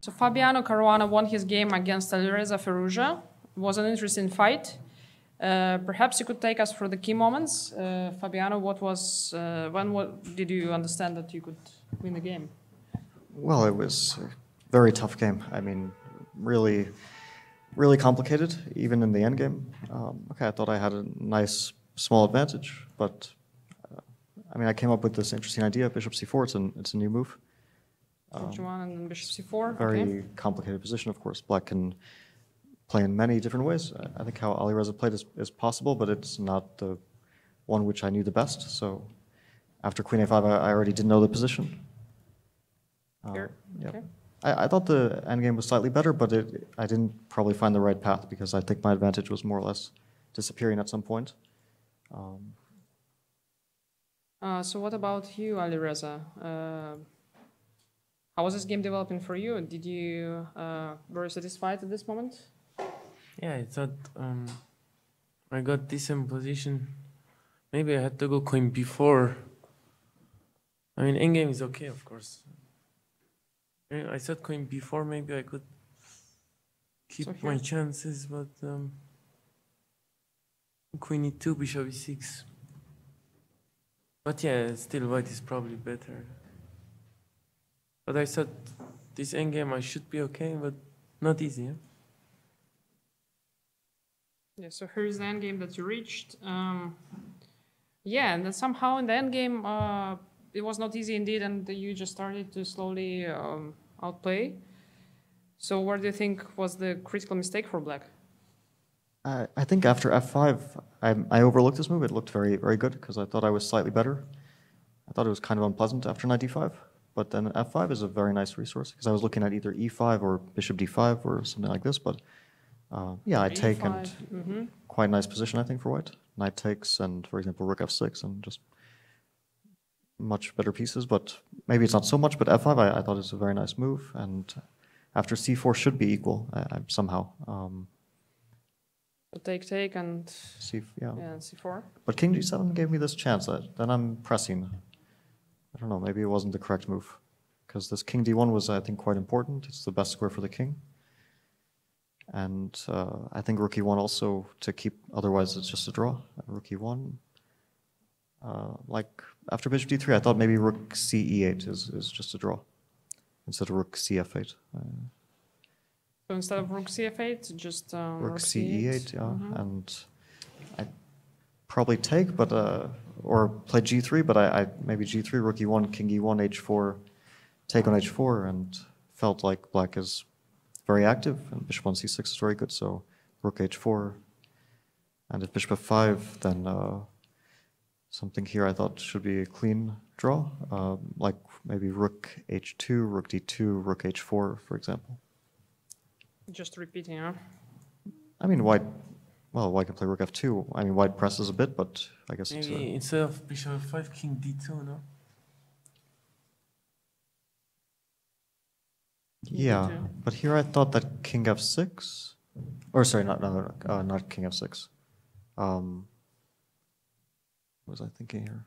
So Fabiano Caruana won his game against Alireza Firouzja. It was an interesting fight. Uh, perhaps you could take us through the key moments. Uh, Fabiano, what was uh, when what, did you understand that you could win the game? Well, it was a very tough game. I mean, really, really complicated, even in the end game. Um, okay, I thought I had a nice small advantage, but uh, I mean, I came up with this interesting idea: bishop c4. It's an it's a new move. Um, and then bishop c4. Very okay. complicated position, of course. Black can play in many different ways. I think how Alireza played is, is possible, but it's not the one which I knew the best. So after queen a5, I, I already didn't know the position. Uh, Here. yeah. Okay. I, I, thought the endgame was slightly better, but it, I didn't probably find the right path because I think my advantage was more or less disappearing at some point. Um, uh, so what about you, Alireza? Uh, how was this game developing for you? Did you uh, were satisfied at this moment? Yeah, I thought um, I got decent position. Maybe I had to go queen b4. I mean, endgame is okay, of course. I thought queen b4, maybe I could keep so my chances, but um, queen e2, bishop e6. But yeah, still white is probably better. But I thought this endgame I should be okay, but not easy. Yeah? Yeah, so here's the endgame that you reached. Um, yeah, and then somehow in the endgame, uh, it was not easy indeed, and you just started to slowly um, outplay. So, what do you think was the critical mistake for black? I, I think after f5, I, I overlooked this move. It looked very, very good because I thought I was slightly better. I thought it was kind of unpleasant after knight d5, but then f5 is a very nice resource because I was looking at either e5 or bishop d5 or something like this, but uh, yeah, I take and mm -hmm. quite nice position, I think, for white. Knight takes and, for example, rook f6 and just much better pieces, but maybe it's not so much, but f5 I, I thought it's a very nice move, and after c4 should be equal uh, somehow. Um, take, take, and C, yeah. yeah, c4. But king g7 gave me this chance. Uh, then I'm pressing. I don't know, maybe it wasn't the correct move, because this king d1 was, I think, quite important. It's the best square for the king. And uh, I think rook e1 also to keep, otherwise it's just a draw. Rook e1. Uh, like after bishop d3, I thought maybe rook c e8 is, is just a draw instead of rook cf8. Uh, so instead of rook cf8, just uh, rook, rook ce8, yeah. Mm -hmm. And probably take, but uh, or play g3, but I, I maybe g3, rook e1, king e1, h4, take on h4, and felt like black is very active, and bishop on c6 is very good, so rook h4. And if bishop f5, then uh, something here I thought should be a clean draw, uh, like maybe rook h2, rook d2, rook h4, for example. Just repeating, huh? I mean, white, well, white can play rook f2. I mean, white presses a bit, but I guess maybe it's a, instead of bishop f5, king d2, no? Yeah, but here I thought that king f6, or sorry, not no, uh, not king f6. Um, what was I thinking here?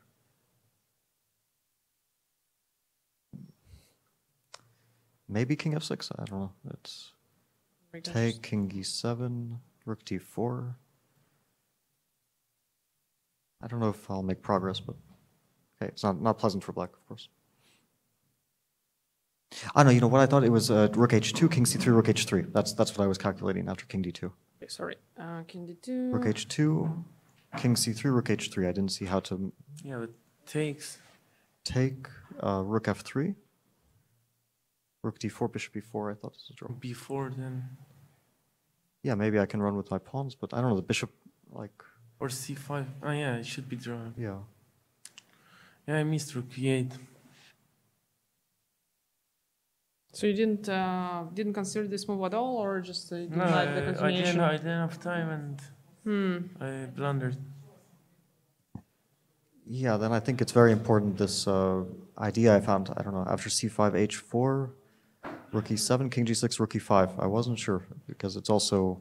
Maybe king f6. I don't know. It's take king e7, rook d4. I don't know if I'll make progress, but okay, it's not not pleasant for black, of course. Oh, know, you know what I thought? It was uh, rook h2, king c3, rook h3. That's that's what I was calculating after king d2. Okay, sorry. Uh, king d2. Rook h2, king c3, rook h3. I didn't see how to... Yeah, but takes... Take uh, rook f3. Rook d4, bishop b4, I thought it was a draw. b4 then... Yeah, maybe I can run with my pawns, but I don't know, the bishop, like... Or c5. Oh yeah, it should be drawn. Yeah. Yeah, I missed rook e8. So you didn't uh, didn't consider this move at all, or just uh, didn't no, like the continuation? I didn't, I didn't have time and hmm. I blundered. Yeah, then I think it's very important this uh, idea I found. I don't know after c5 h4, rook e7, king g6, rook e5. I wasn't sure because it's also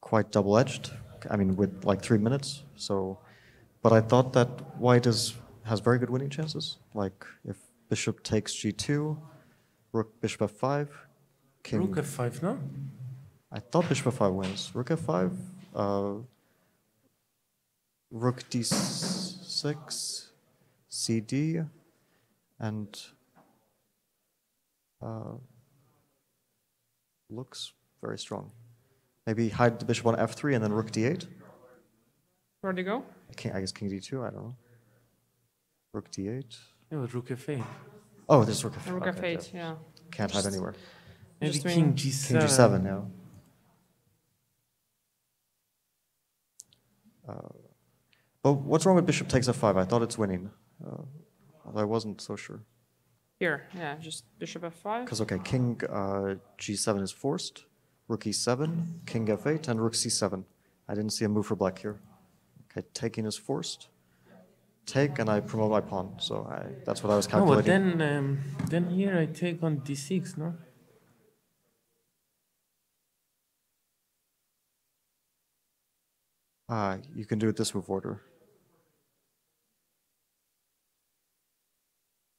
quite double-edged. I mean, with like three minutes. So, but I thought that white is has very good winning chances. Like if bishop takes g2 rook bishop f5, king. Rook f5, no? I thought bishop f5 wins. Rook f5, uh, rook d6, cd, and uh, looks very strong. Maybe hide the bishop on f3 and then rook d8. Where'd you go? King, I guess king d2, I don't know. Rook d8. Yeah, but rook f8. Oh, this is rook f8. Rook okay, f8, yeah. yeah. Can't hide anywhere. Maybe Just king g7. King g7, yeah. Uh, but what's wrong with bishop takes f5? I thought it's winning. Uh, although I wasn't so sure. Here, yeah, just bishop f5. Because, okay, king uh, g7 is forced, rook e7, king f8, and rook c7. I didn't see a move for black here. Okay, taking is forced. Take, and I promote my pawn. So I, that's what I was calculating. No, but then, um, then here I take on d6, no? Ah, you can do it this move order.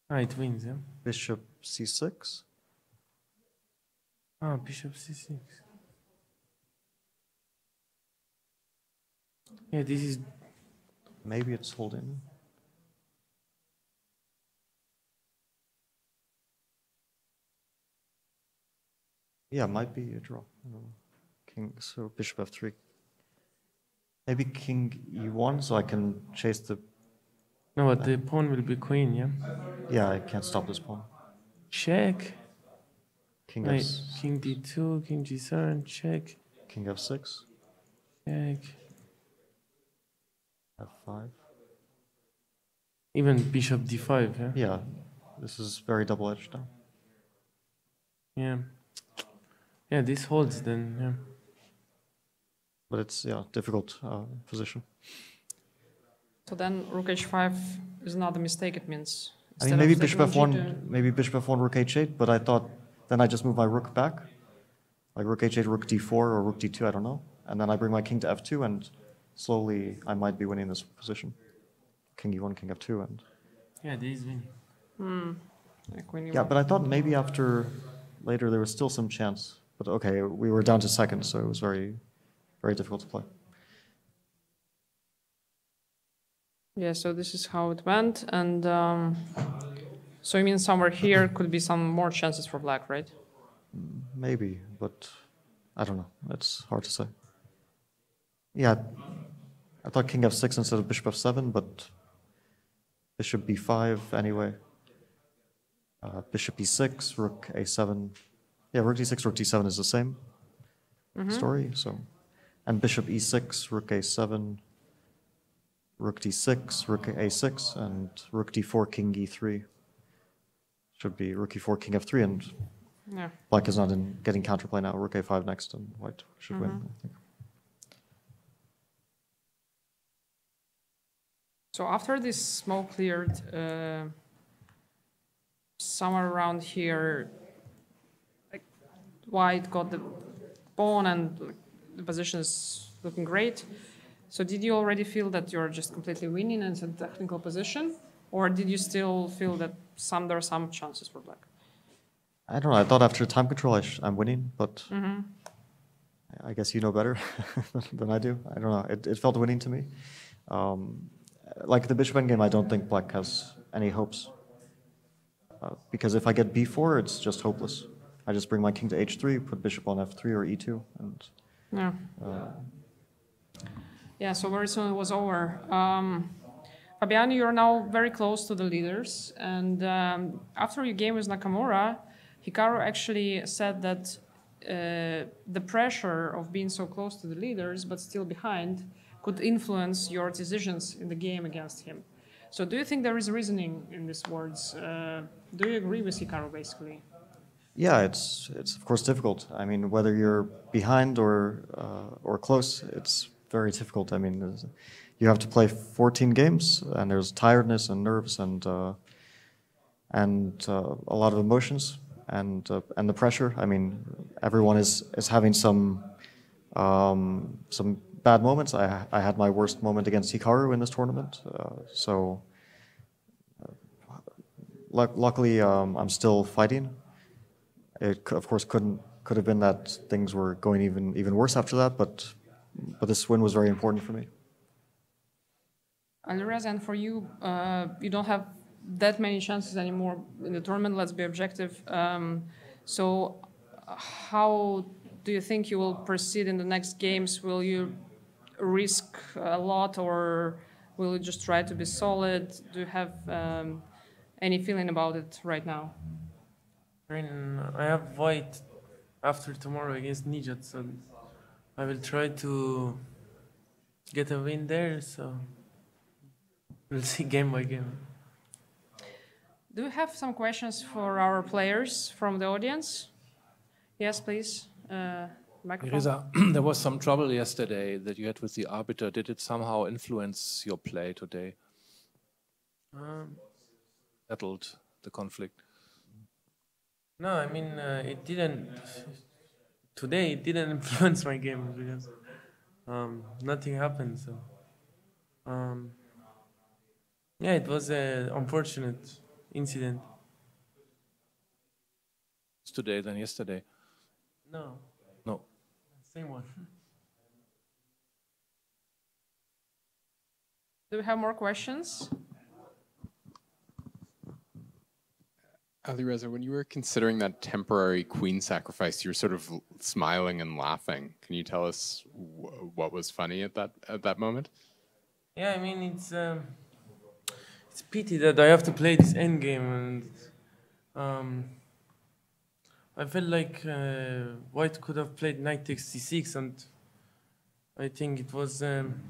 Ah, it wins, yeah? Bishop c6. Ah, bishop c6. Yeah, this is Maybe it's holding. Yeah, might be a draw. I don't know. King, so bishop f3. Maybe king e1, so I can chase the. No, but the pawn will be queen, yeah. Yeah, I can't stop this pawn. Check. King Wait, f king d2, king g7, check, king f6, check. f5. Even bishop d5, yeah. Yeah, this is very double-edged now. Yeah. Yeah, this holds then, yeah. But it's yeah difficult uh, position. So then rook h5 is not a mistake, it means. I mean, maybe bishop f1, g2 maybe bishop f1, rook h8, but I thought then I just move my rook back, like rook h8, rook d4, or rook d2, I don't know, and then I bring my king to f2, and slowly I might be winning this position. King e1, king f2, and Yeah, this is winning. Hmm. Like yeah, but I thought maybe after later there was still some chance, but okay, we were down to second, so it was very, very difficult to play. Yeah, so this is how it went, and um, so you mean somewhere here could be some more chances for black, right? Maybe, but I don't know. It's hard to say. Yeah, I thought king f6 instead of bishop f7, but bishop b5 anyway. Uh, bishop e6, rook a7. Yeah, rook d6, rook d7 is the same story. So, and bishop e6, rook a7, rook d6, rook a6, and rook d4, king e3. Should be rook e4, king f3, and Yeah. Black is not in getting counterplay now. Rook a5 next, and white should win. I think. So after this smoke cleared, uh, somewhere around here, like white got the pawn and like, the position is looking great. So did you already feel that you're just completely winning and it's a technical position, or did you still feel that some there are some chances for black? I don't know. I thought after time control I sh- I'm winning, but I- I guess you know better than I do. I don't know. It, it felt winning to me. Um, like the bishop endgame, I don't think black has any hopes. Uh, because if I get b4, it's just hopeless. I just bring my king to h3, put bishop on f3 or e2, and Yeah. Yeah, so very soon it was over. Um, you're now very close to the leaders. And um, after your game with Nakamura, Hikaru actually said that uh, the pressure of being so close to the leaders but still behind could influence your decisions in the game against him. So, do you think there is reasoning in these words? Uh, do you agree with Hikaru basically? Yeah, it's it's of course difficult. I mean, whether you're behind or uh, or close, it's very difficult. I mean, you have to play 14 games, and there's tiredness and nerves and uh, and uh, a lot of emotions and uh, and the pressure. I mean, everyone is is having some um, some bad moments. I I had my worst moment against Hikaru in this tournament, uh, so. uh, luckily, um, I'm still fighting, It, of course, couldn't, could have been that things were going even, even worse after that, but, but this win was very important for me. Alireza, and for you, uh, you don't have that many chances anymore in the tournament. Let's be objective. Um, so, how do you think you will proceed in the next games? Will you risk a lot, or will you just try to be solid? Do you have um, any feeling about it right now? I mean, I have white after tomorrow against Nijat, so I will try to get a win there. So we'll see game by game. Do you have some questions for our players from the audience? Yes, please. Uh, microphone. Teresa, there was some trouble yesterday that you had with the arbiter. Did it somehow influence your play today? Um, Settled the conflict? no, I mean uh, it didn't. Today it didn't influence my game because um, nothing happened. So um, yeah, it was an unfortunate incident. It's Today than yesterday? No, No. same one. Do we have more questions? Alireza, when you were considering that temporary queen sacrifice, you were sort of smiling and laughing. Can you tell us wh- what was funny at that at that moment? Yeah, I mean it's um, it's pity that I have to play this end game, and um, I felt like uh, White could have played knight takes c6, and I think it was um,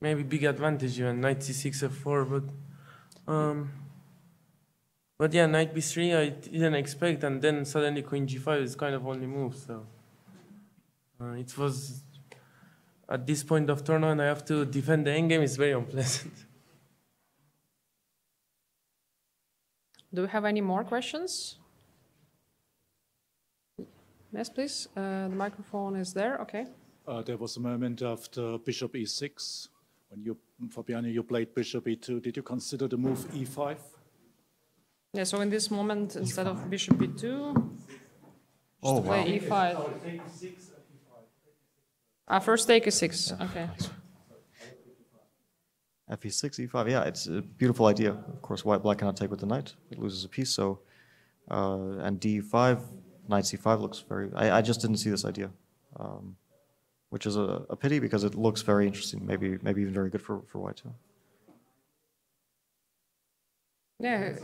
maybe big advantage even knight c6 f4, but um, but yeah, knight b3 I didn't expect, and then suddenly queen g5 is kind of only move, so uh, it was at this point of tournament, I have to defend the endgame. It's very unpleasant. Do we have any more questions? Yes, please. Uh, the microphone is there. Okay. Uh, there was a moment after bishop e6 when you, Fabiani, you played bishop e2. Did you consider the move e e5? Yeah. So in this moment, instead of bishop b2, Oh, play e5. Ah, first take is six. Okay. fe6, e5, yeah, it's a beautiful idea. Of course, white black cannot take with the knight; it loses a piece. So, uh, and d5, knight c5 looks very. I, I just didn't see this idea, um, which is a, a pity because it looks very interesting. Maybe maybe even very good for for white too. Yeah.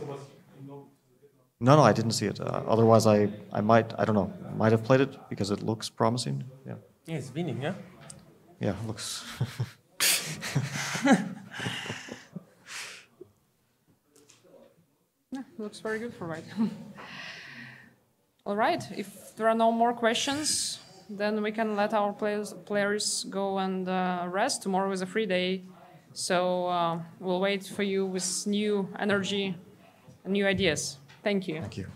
No, no, I didn't see it. Uh, otherwise, I I might I don't know might have played it because it looks promising. Yeah, Yeah, it's winning, yeah? yeah, it looks. Yeah, looks very good for white. All right. If there are no more questions, then we can let our players players go and uh, rest. Tomorrow is a free day, so uh, we'll wait for you with new energy and new ideas. Thank you. Thank you.